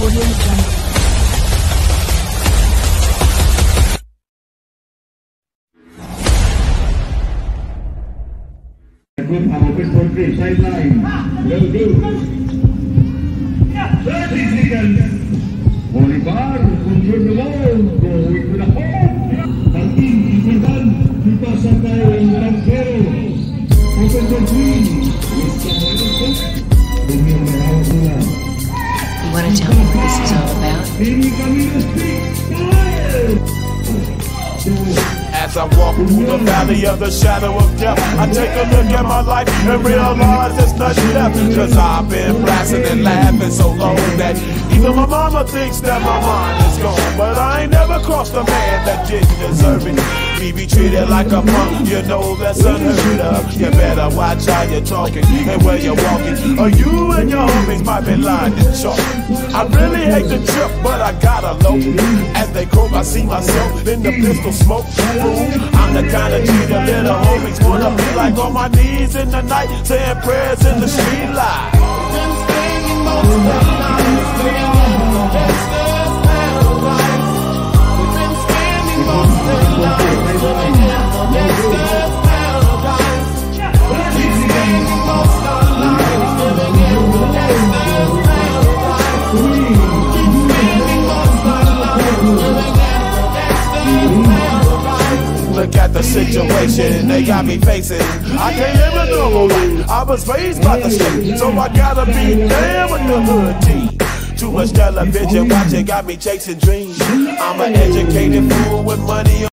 Audio Jungle. Good power country sideline. Well good. 30 seconds. Bolivar control the ball. Going to the home. Martin Iverdan. Kita sampai Tampero. Green. Demi merawat bola. You want to tell me what this is all about? As I walk through the valley of the shadow of death, I take a look at my life and realize there's nothing left. Cause I've been blasting and laughing so long that even my mama thinks that my mind is gone. But I ain't never crossed a man that didn't deserve it. Me be treated like a punk, you know that's unheard of. You better watch how you're talking and where you're walking. Or you and your homies might be lying to chalk. I really hate the trip, but I gotta low. As they croak, I see myself in the pistol smoke. I'm the kind of G the little homies wanna be like on my knees in the night, saying prayers in the street light. Look at the situation they got me facing. I can't live a normal life. I was raised by the street, so I gotta be there with the hood team. Too much television watching got me chasing dreams. I'm an educated fool with money.